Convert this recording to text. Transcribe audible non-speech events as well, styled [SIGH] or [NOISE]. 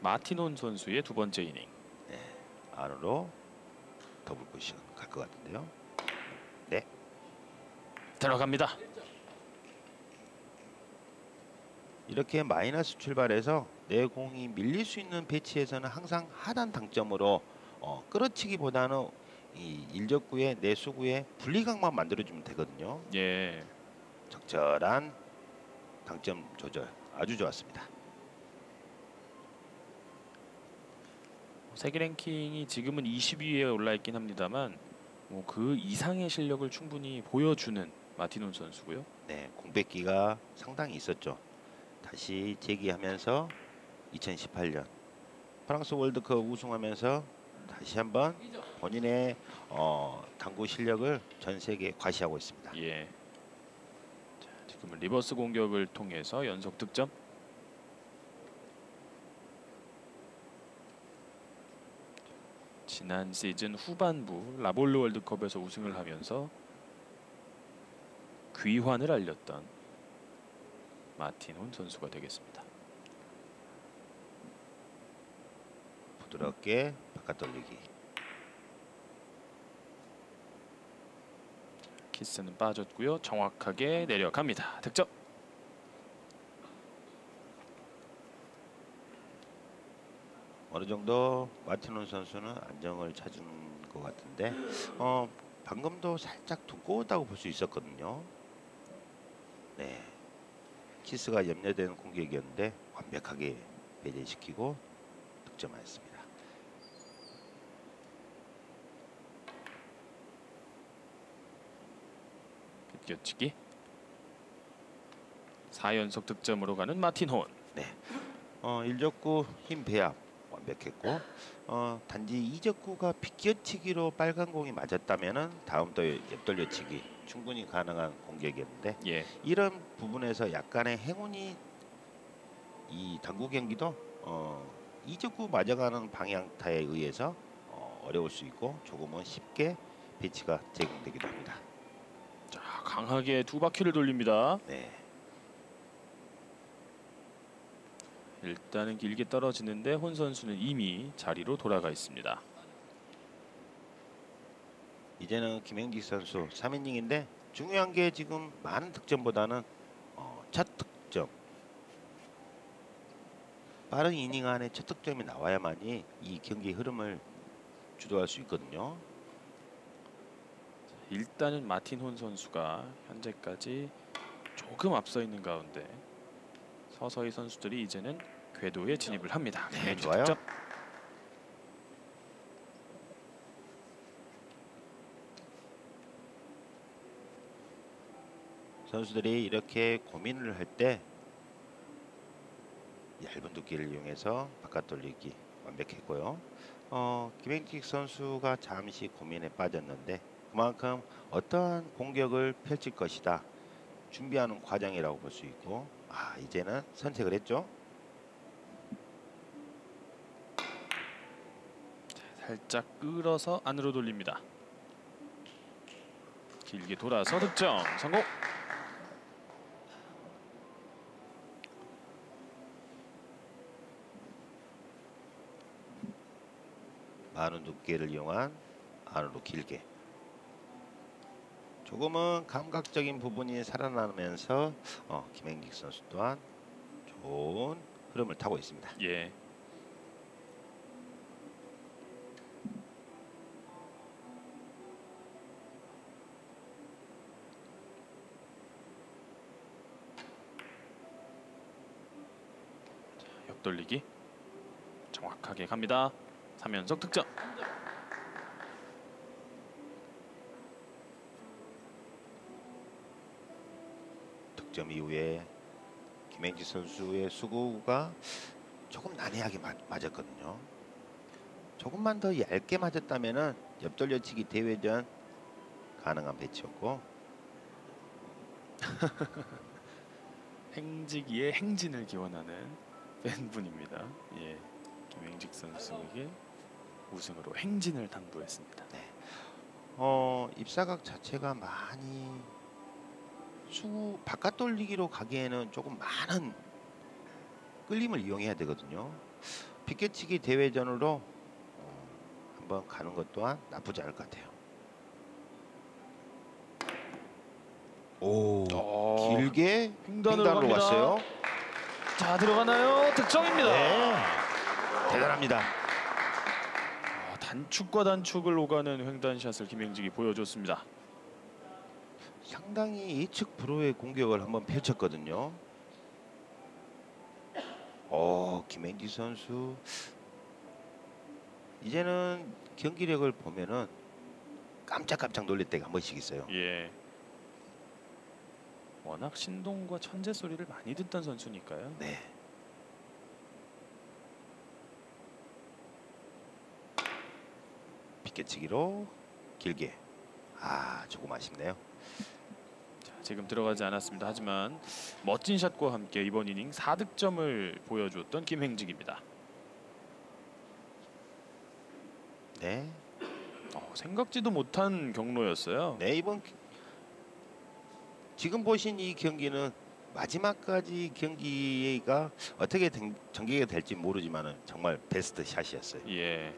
마티논 선수의 두 번째 이닝. 안으로 더블 포지션 갈 것 같은데요. 들어갑니다. 이렇게 마이너스 출발해서 내 공이 밀릴 수 있는 배치에서는 항상 하단 당점으로 어, 끌어치기보다는 이 일적구의 내 수구의 분리각만 만들어주면 되거든요. 예. 적절한 당점 조절 아주 좋았습니다. 세계 랭킹이 지금은 20위에 올라 있긴 합니다만 뭐 그 이상의 실력을 충분히 보여주는 마티논 선수고요. 네, 공백기가 상당히 있었죠. 다시 재기하면서 2018년 프랑스 월드컵 우승하면서 다시 한번 본인의 어, 당구 실력을 전 세계에 과시하고 있습니다. 예. 자, 지금은 리버스 공격을 통해서 연속 득점. 지난 시즌 후반부 라볼르 월드컵에서 우승을 하면서 귀환을 알렸던 마틴 혼 선수가 되겠습니다. 부드럽게 바깥 돌리기. 키스는 빠졌고요. 정확하게 내려갑니다. 득점. 어느 정도 마티논 선수는 안정을 찾은 것 같은데 어, 방금도 살짝 두꺼웠다고 볼 수 있었거든요. 네, 키스가 염려되는 공격이었는데 완벽하게 배제시키고 득점하였습니다. 뛰어치기. 4연속 득점으로 가는 마틴 혼. 어, 일적구 힘 배합 완벽했고 어, 단지 이적구가 빗겨치기로 빨간 공이 맞았다면은 다음 또 옆돌려치기 충분히 가능한 공격이었는데 예. 이런 부분에서 약간의 행운이 이 당구 경기도 어, 이적구 맞아가는 방향타에 의해서 어, 어려울 수 있고 조금은 쉽게 배치가 제공되기도 합니다. 자, 강하게 두 바퀴를 돌립니다. 네, 일단은 길게 떨어지는데 혼 선수는 이미 자리로 돌아가 있습니다. 이제는 김행직 선수 3이닝인데 중요한 게 지금 많은 득점보다는 어, 첫 득점 빠른 이닝 안에 첫 득점이 나와야만이 이 경기 흐름을 주도할 수 있거든요. 일단은 마틴 혼 선수가 현재까지 조금 앞서 있는 가운데 서서히 선수들이 이제는 궤도에 진입을 합니다. 네, 득점. 좋아요. 선수들이 이렇게 고민을 할 때 얇은 두께를 이용해서 바깥 돌리기 완벽했고요. 어, 김행직 선수가 잠시 고민에 빠졌는데 그만큼 어떠한 공격을 펼칠 것이다 준비하는 과정이라고 볼 수 있고 아 이제는 선택을 했죠. 살짝 끌어서 안으로 돌립니다. 길게 돌아서 득점 성공. 많은 두께를 이용한 안으로 길게 조금은 감각적인 부분이 살아나면서 어, 김행직 선수 또한 좋은 흐름을 타고 있습니다. 예. 자, 옆돌리기 정확하게 갑니다. 3연속 득점. 득점 이후에 김행직 선수의 수구가 조금 난해하게 맞, 맞았거든요. 조금만 더 얇게 맞았다면은 옆돌려치기 대회전 가능한 배치였고 [LAUGHS] 행지기의 행진을 기원하는 팬분입니다. 예, 김행직 선수에게 우승으로 행진을 당부했습니다. 어, 입사각 자체가 많이 선수 바깥 돌리기로 가기에는 조금 많은 끌림을 이용해야 되거든요. 피켓치기 대회전으로 어, 한번 가는 것 또한 나쁘지 않을 것 같아요. 오, 어, 길게 횡단으로 횡단으로. 왔어요. 자 들어가나요? 득점입니다. 네, 대단합니다. 아, 단축과 단축을 오가는 횡단샷을 김행직이 보여줬습니다. 상당히 예측 불허의 공격을 한번 펼쳤거든요. 어, 김현지 선수 이제는 경기력을 보면은 깜짝깜짝 놀랄 때가 한 번씩 있어요. 예. 워낙 신동과 천재 소리를 많이 듣던 선수니까요. 네. 비껴치기로 길게. 아, 조금 아쉽네요. 자, 지금 들어가지 않았습니다. 하지만 멋진 샷과 함께 이번 이닝 4득점을 보여주었던 김행직입니다. 네. 어, 생각지도 못한 경로였어요. 네 이번 기- 지금 보신 이 경기는 마지막까지 경기가 어떻게 된- 전개가 될지 모르지만은 정말 베스트 샷이었어요. 예.